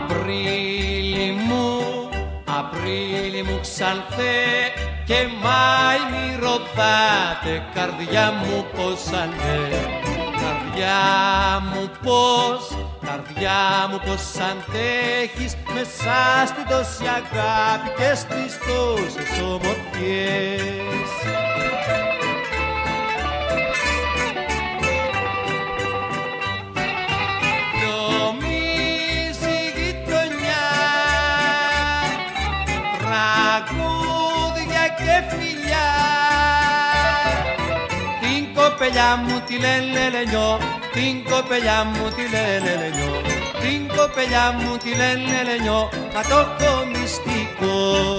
Απρίλη μου, Απρίλη μου ξανθέ και Μάη μη ρωτάτε καρδιά μου πως ανέ. Καρδιά μου πως, καρδιά μου πως αντέχεις μέσα στην τόση αγάπη και στις τόσες ομορφιές τραγούδια και φιλιά. Την κοπελιά μου τη λένε λενιό την κοπελιά μου τη λένε λενιό. Την κοπελιά μου τη λένε λενιό θα το έχω μυστικό